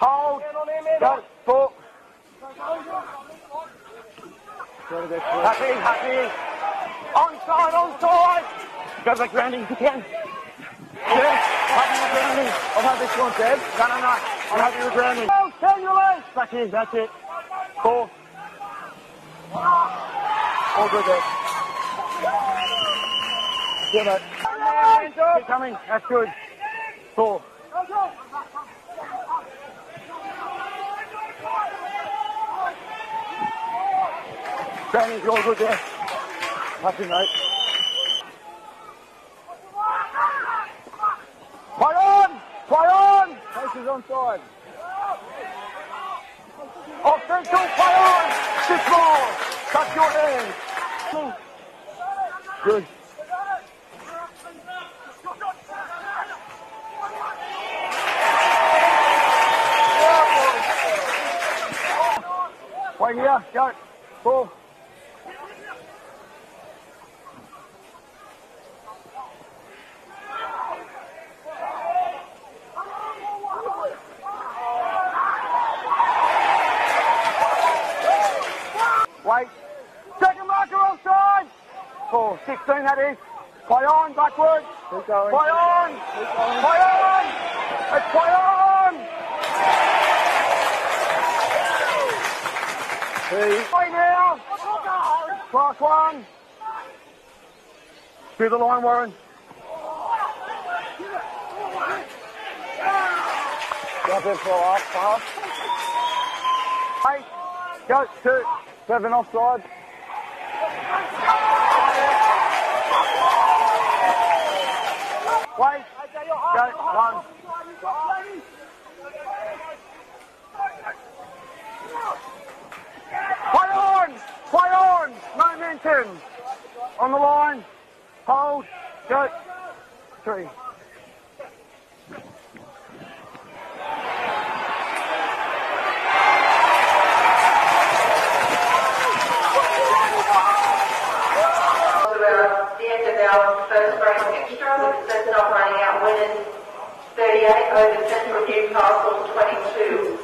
Hold. Go. Four. Happy, happy. Onside, onside. Go back grounding if you can. Yeah, happy with grounding. I'll have this one, Deb. No, no, no. I'm happy with grounding. Oh, turn your legs. Back in, that's it. Four. All good there. Yeah, mate. Keep coming. That's good. Four. Grounding's all good there. Happy, night. Play on! Play on! Faces on side. Offensive, play on! Six more! Touch your hands. Good. Wait here, go. Four. Wait. Second marker offside. Four. 16 that is. Play on, backwards. Keep going. Play on. Keep going. Play on. Let's play on. Three. Play now. Class one. Through the line, Warren. Jump in for half, half. Eight. Go. Two. Seven offside. Wait. Go. One. Play on! Play on! Momentum! On the line. Hold. Go. Three. Break extra, with Cessnock running out winners 38 over Central Newcastle 22.